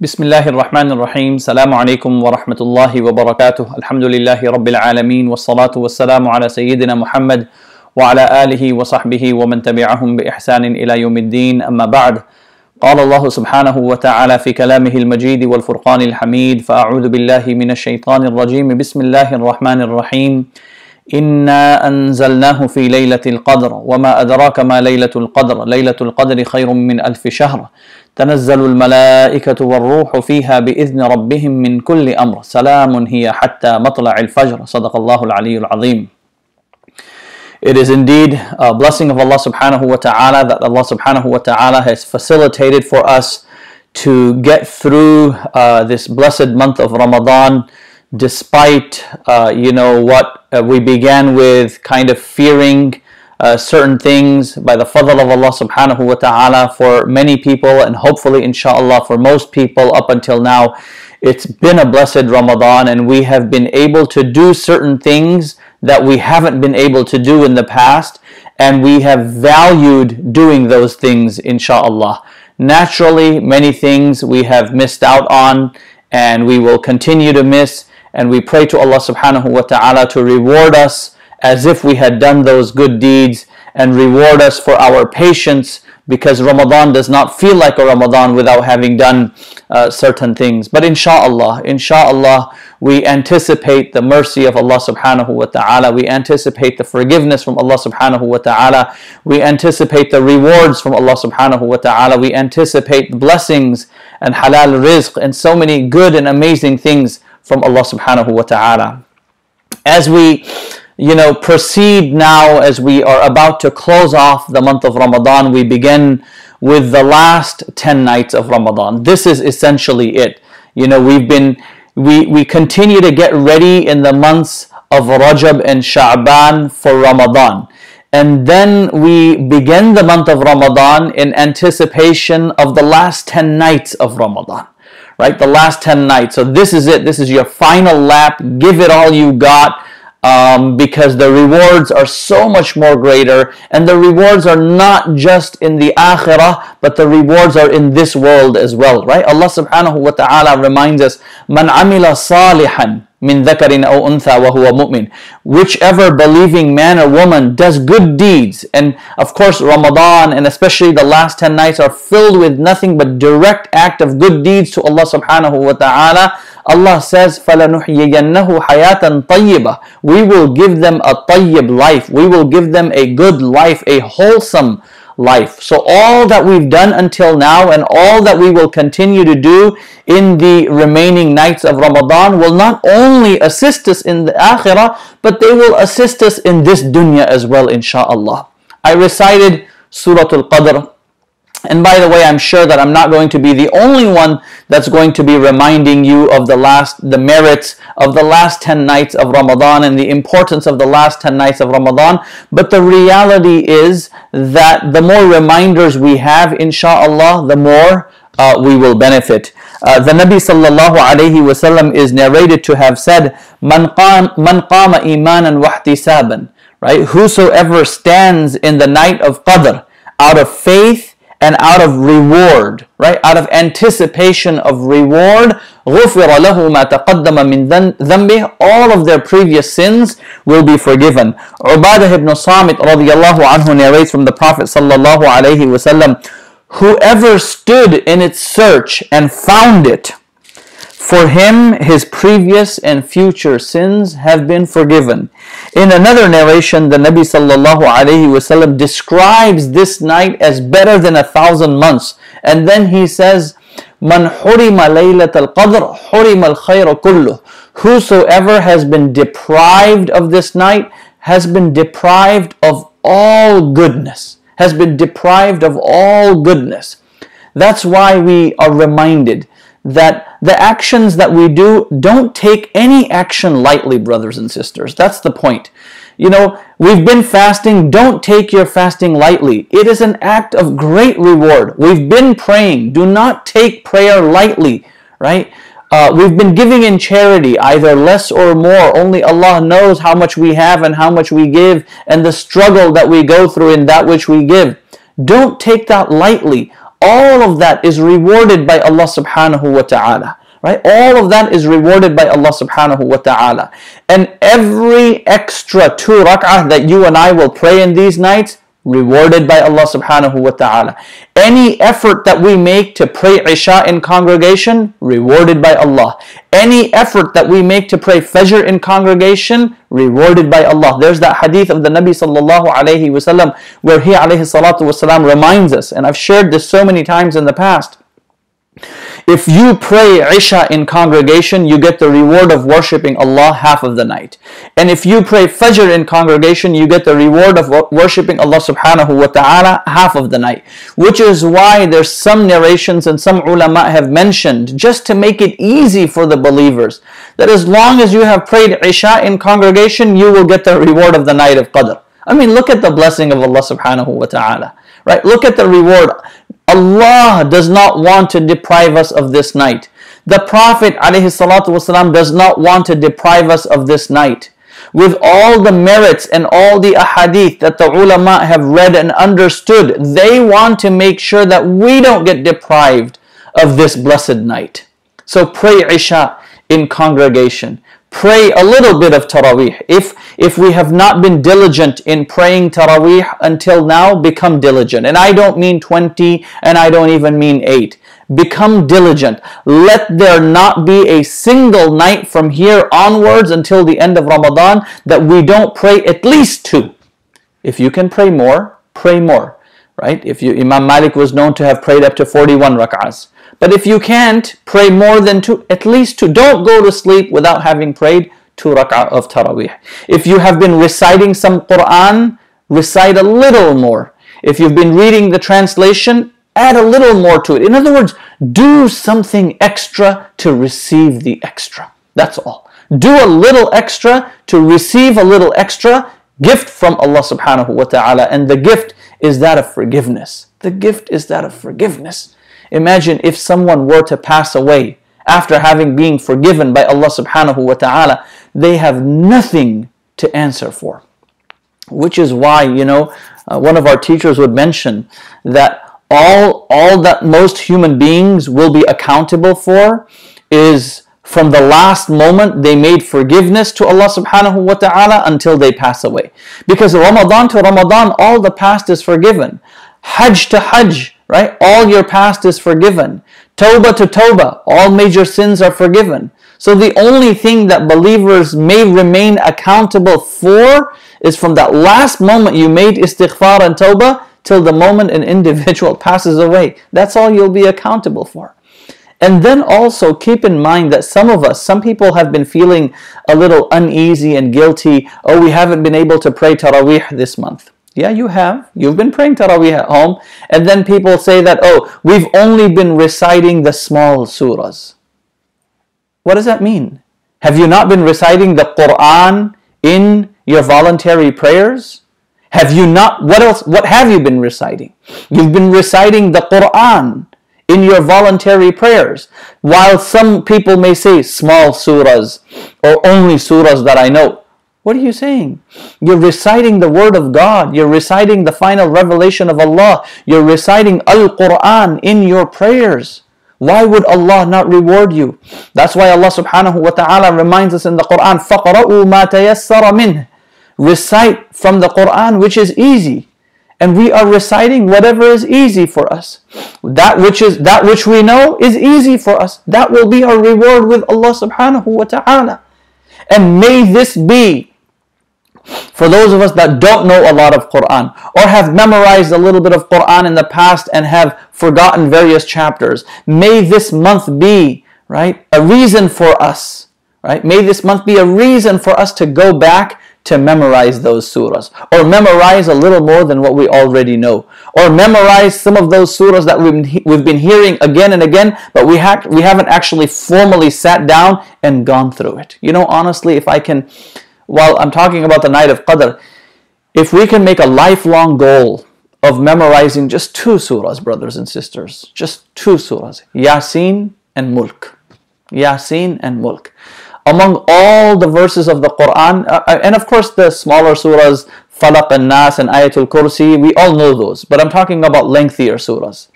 بسم الله الرحمن الرحيم السلام عليكم ورحمة الله وبركاته الحمد لله رب العالمين والصلاة والسلام على سيدنا محمد وعلى آله وصحبه ومن تبعهم بإحسان إلى يوم الدين أما بعد قال الله سبحانه وتعالى في كلامه المجيد والفرقان الحميد فأعوذ بالله من الشيطان الرجيم بسم الله الرحمن الرحيم إنا أنزلناه في ليلة القدر وما أدراك ما ليلة القدر ليلة القدر خير من ألف شهر تنزل الملائكة والروح فيها بإذن ربهم من كل أمر سلام هي حتى مطلع الفجر صدق الله العلي العظيم It is indeed a blessing of Allah subhanahu wa ta'ala that Allah subhanahu wa ta'ala has facilitated for us to get through uh, this blessed month of Ramadan despite uh, you know what uh, we began with kind of fearing uh, certain things by the fadl of Allah subhanahu wa ta'ala for many people and hopefully inshallah for most people up until now it's been a blessed Ramadan and we have been able to do certain things that we haven't been able to do in the past and we have valued doing those things inshallah. Naturally many things we have missed out on and we will continue to miss and we pray to Allah subhanahu wa ta'ala to reward us as if we had done those good deeds and reward us for our patience because Ramadan does not feel like a Ramadan without having done uh, certain things. But inshallah, inshallah, we anticipate the mercy of Allah subhanahu wa ta'ala. We anticipate the forgiveness from Allah subhanahu wa ta'ala. We anticipate the rewards from Allah subhanahu wa ta'ala. We anticipate the blessings and halal rizq and so many good and amazing things from Allah subhanahu wa ta'ala. As we you know, proceed now as we are about to close off the month of Ramadan. We begin with the last 10 nights of Ramadan. This is essentially it. You know, we've been, we, we continue to get ready in the months of Rajab and Sha'ban for Ramadan. And then we begin the month of Ramadan in anticipation of the last 10 nights of Ramadan right? The last 10 nights. So this is it. This is your final lap. Give it all you got um, because the rewards are so much more greater. And the rewards are not just in the akhirah, but the rewards are in this world as well, right? Allah subhanahu wa ta'ala reminds us, Man amila salihan min dhakarin aw untha wa huwa mu'min. Whichever believing man or woman does good deeds, and of course Ramadan and especially the last 10 nights are filled with nothing but direct act of good deeds to Allah subhanahu wa ta'ala. Allah says, فَلَنُحْيِيَنَّهُ حَيَاةً طَيِّبَةً We will give them a tayyib life. We will give them a good life, a wholesome life. So all that we've done until now and all that we will continue to do in the remaining nights of Ramadan will not only assist us in the akhirah, but they will assist us in this dunya as well, insha'Allah. I recited Surah Al-Qadr and by the way, I'm sure that I'm not going to be the only one that's going to be reminding you of the last, the merits of the last 10 nights of Ramadan and the importance of the last 10 nights of Ramadan. But the reality is that the more reminders we have, inshallah, the more uh, we will benefit. Uh, the Nabi sallallahu alayhi wasallam is narrated to have said, "Man qam man qama imanan wahtisaban." Right? Whosoever stands in the night of Qadr out of faith and out of reward, right? Out of anticipation of reward, غُفِرَ لَهُ مَا تَقَدَّمَ مِنْ ذَنْبِهِ All of their previous sins will be forgiven. Ubadah ibn Samit radiallahu anhu narrates from the Prophet sallallahu alayhi wasallam, Whoever stood in its search and found it, for him his previous and future sins have been forgiven. In another narration, the Nabi sallallahu wasallam describes this night as better than a thousand months. And then he says, Man hurima laylat al-qadr, hurima al-khayra kulluh. Whosoever has been deprived of this night has been deprived of all goodness, has been deprived of all goodness. That's why we are reminded that the actions that we do don't take any action lightly, brothers and sisters. That's the point. You know, we've been fasting, don't take your fasting lightly. It is an act of great reward. We've been praying, do not take prayer lightly, right? Uh, we've been giving in charity, either less or more. Only Allah knows how much we have and how much we give, and the struggle that we go through in that which we give. Don't take that lightly. All of that is rewarded by Allah subhanahu wa ta'ala. Right? All of that is rewarded by Allah subhanahu wa ta'ala. And every extra two rak'ah that you and I will pray in these nights, rewarded by Allah subhanahu wa ta'ala. Any effort that we make to pray Isha in congregation, rewarded by Allah. Any effort that we make to pray Fajr in congregation, rewarded by Allah. There's that hadith of the Nabi sallallahu alayhi wasallam where he alayhi salatu wasalam reminds us, and I've shared this so many times in the past if you pray Isha in congregation, you get the reward of worshipping Allah half of the night. And if you pray Fajr in congregation, you get the reward of worshipping Allah subhanahu wa ta'ala half of the night. Which is why there's some narrations and some ulama have mentioned, just to make it easy for the believers, that as long as you have prayed Isha in congregation, you will get the reward of the night of Qadr. I mean, look at the blessing of Allah subhanahu wa ta'ala. Right? Look at the reward. Allah does not want to deprive us of this night. The Prophet ﷺ does not want to deprive us of this night. With all the merits and all the ahadith that the ulama have read and understood, they want to make sure that we don't get deprived of this blessed night. So pray Isha in congregation pray a little bit of Taraweeh. If, if we have not been diligent in praying Taraweeh until now, become diligent. And I don't mean 20 and I don't even mean 8. Become diligent. Let there not be a single night from here onwards until the end of Ramadan that we don't pray at least two. If you can pray more, pray more. Right? If you Imam Malik was known to have prayed up to 41 rak'ahs. But if you can't, pray more than two, at least two. Don't go to sleep without having prayed two rak'ah of tarawih. If you have been reciting some Quran, recite a little more. If you've been reading the translation, add a little more to it. In other words, do something extra to receive the extra. That's all. Do a little extra to receive a little extra gift from Allah subhanahu wa ta'ala. And the gift is that of forgiveness. The gift is that of forgiveness. Imagine if someone were to pass away after having been forgiven by Allah subhanahu wa ta'ala, they have nothing to answer for. Which is why, you know, uh, one of our teachers would mention that all, all that most human beings will be accountable for is from the last moment they made forgiveness to Allah subhanahu wa ta'ala until they pass away. Because Ramadan to Ramadan, all the past is forgiven. Hajj to Hajj, right? All your past is forgiven. Toba to Toba, all major sins are forgiven. So the only thing that believers may remain accountable for is from that last moment you made istighfar and Toba till the moment an individual passes away. That's all you'll be accountable for. And then also keep in mind that some of us, some people have been feeling a little uneasy and guilty. Oh, we haven't been able to pray Taraweeh this month. Yeah, you have. You've been praying Taraweeh at home. And then people say that, oh, we've only been reciting the small surahs. What does that mean? Have you not been reciting the Quran in your voluntary prayers? Have you not, what else, what have you been reciting? You've been reciting the Quran in your voluntary prayers. While some people may say small surahs or only surahs that I know. What are you saying? You're reciting the word of God. You're reciting the final revelation of Allah. You're reciting Al Quran in your prayers. Why would Allah not reward you? That's why Allah subhanahu wa ta'ala reminds us in the Quran, فَقْرَؤُوا مَا تَيَسَّرَ مِنْهِ Recite from the Quran which is easy. And we are reciting whatever is easy for us. That which is that which we know is easy for us. That will be our reward with Allah subhanahu wa ta'ala. And may this be for those of us that don't know a lot of Quran or have memorized a little bit of Quran in the past and have forgotten various chapters, may this month be, right, a reason for us, right? May this month be a reason for us to go back to memorize those surahs or memorize a little more than what we already know or memorize some of those surahs that we've been, we've been hearing again and again but we, ha- we haven't actually formally sat down and gone through it you know honestly if i can while I'm talking about the night of Qadr, if we can make a lifelong goal of memorizing just two surahs, brothers and sisters, just two surahs, Yasin and Mulk. Yasin and Mulk. Among all the verses of the Quran, uh, and of course the smaller surahs, Falaq and Nas and Ayatul Kursi, we all know those, but I'm talking about lengthier surahs.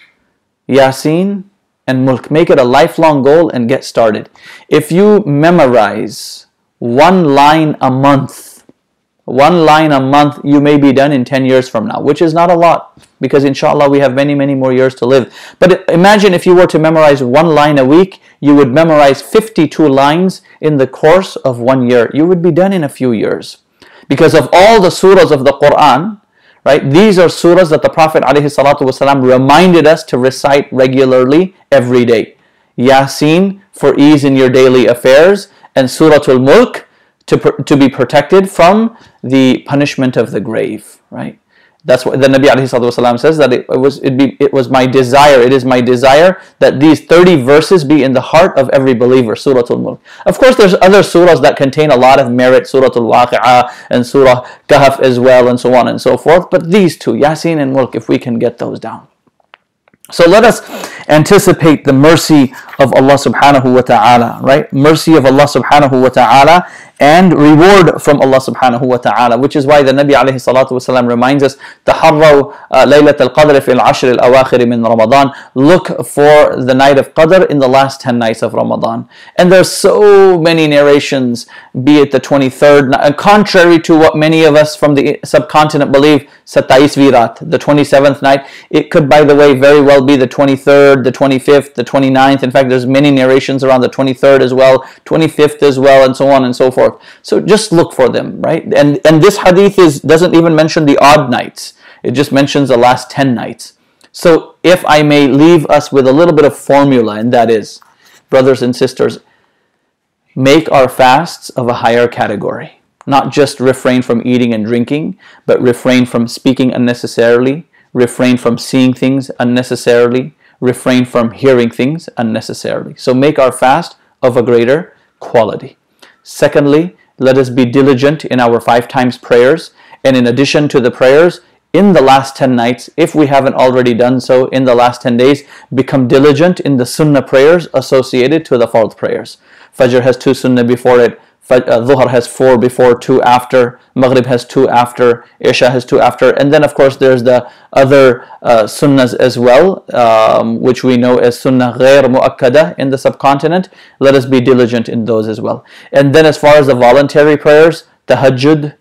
Yasin, and Mulk. Make it a lifelong goal and get started. If you memorize one line a month, one line a month, you may be done in 10 years from now, which is not a lot because inshallah we have many, many more years to live. But imagine if you were to memorize one line a week, you would memorize 52 lines in the course of one year. You would be done in a few years. Because of all the surahs of the Quran, right, these are surahs that the Prophet ﷺ reminded us to recite regularly every day. Yasin for ease in your daily affairs, and Suratul Mulk to, to be protected from the punishment of the grave, right? That's what the Nabi والسلام, says that it, it was it, be, it was my desire, it is my desire that these 30 verses be in the heart of every believer, Surah Al-Mulk. Of course, there's other surahs that contain a lot of merit, Surah Al-Waqi'ah and Surah Kahf as well, and so on and so forth. But these two, Yasin and Mulk, if we can get those down. So let us anticipate the mercy of Allah subhanahu wa ta'ala, right? Mercy of Allah subhanahu wa ta'ala and reward from Allah subhanahu wa ta'ala, which is why the Nabi alayhi salatu wasalam reminds us, تَحَرَّوْا لَيْلَةَ الْقَدْرِ فِي الْعَشْرِ الْأَوَاخِرِ مِنْ Ramadan. Look for the night of Qadr in the last 10 nights of Ramadan. And there's so many narrations, be it the 23rd, contrary to what many of us from the subcontinent believe, Satais Virat, the 27th night. It could, by the way, very well be the 23rd, the 25th, the 29th. In fact, there's many narrations around the 23rd as well, 25th as well, and so on and so forth forth. So just look for them, right? And and this hadith is doesn't even mention the odd nights. It just mentions the last 10 nights. So if I may leave us with a little bit of formula, and that is, brothers and sisters, make our fasts of a higher category. Not just refrain from eating and drinking, but refrain from speaking unnecessarily, refrain from seeing things unnecessarily, refrain from hearing things unnecessarily. So make our fast of a greater quality. Secondly, let us be diligent in our five times prayers. And in addition to the prayers, in the last 10 nights, if we haven't already done so in the last 10 days, become diligent in the sunnah prayers associated to the fard prayers. Fajr has two sunnah before it, Dhuhr has four before, two after, Maghrib has two after, Isha has two after, and then of course there's the other uh, sunnahs as well, um, which we know as sunnah ghair mu'akkada in the subcontinent. Let us be diligent in those as well. And then as far as the voluntary prayers, tahajjud,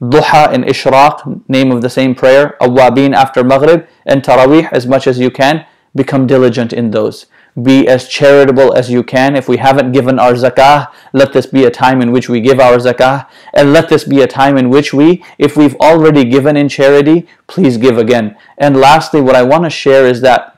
duha and ishraq, name of the same prayer, awabin after Maghrib, and tarawih as much as you can, become diligent in those be as charitable as you can. If we haven't given our zakah, let this be a time in which we give our zakah. And let this be a time in which we, if we've already given in charity, please give again. And lastly, what I want to share is that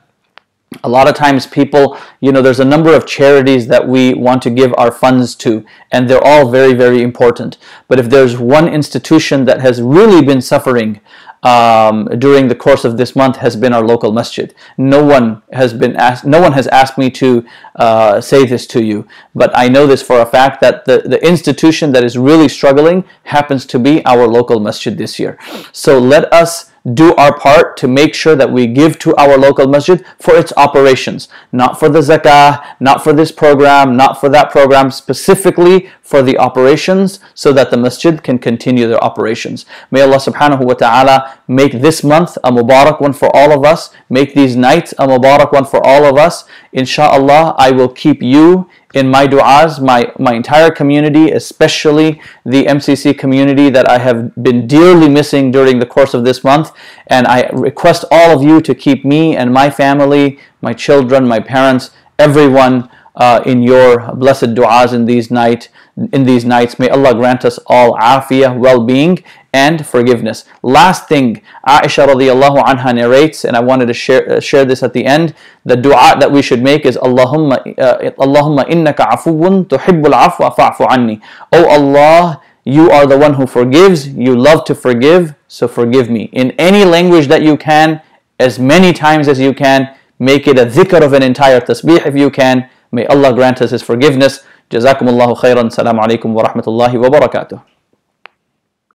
a lot of times people you know there's a number of charities that we want to give our funds to and they're all very very important but if there's one institution that has really been suffering um, during the course of this month has been our local masjid. No one has been asked. No one has asked me to uh, say this to you, but I know this for a fact that the, the institution that is really struggling happens to be our local masjid this year. So let us do our part to make sure that we give to our local masjid for its operations, not for the zakah, not for this program, not for that program, specifically for the operations so that the masjid can continue their operations. May Allah subhanahu wa ta'ala make this month a mubarak one for all of us, make these nights a mubarak one for all of us. Insha'Allah, I will keep you in my du'as, my, my entire community, especially the MCC community that I have been dearly missing during the course of this month. And I request all of you to keep me and my family, my children, my parents, everyone uh, in your blessed du'as in these night in these nights. May Allah grant us all afiyah, well-being, and forgiveness. Last thing, Aisha radiallahu anha narrates, and I wanted to share, uh, share this at the end. The dua that we should make is Allahumma, uh, Allahumma innaka afuwun tuhibbul afwa fa'fu anni. Oh Allah, you are the one who forgives, you love to forgive, so forgive me. In any language that you can, as many times as you can, make it a dhikr of an entire tasbih if you can. May Allah grant us His forgiveness. جزاكم الله خيرا السلام عليكم ورحمة الله وبركاته